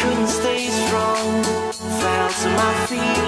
couldn't stay strong. Fell to my feet.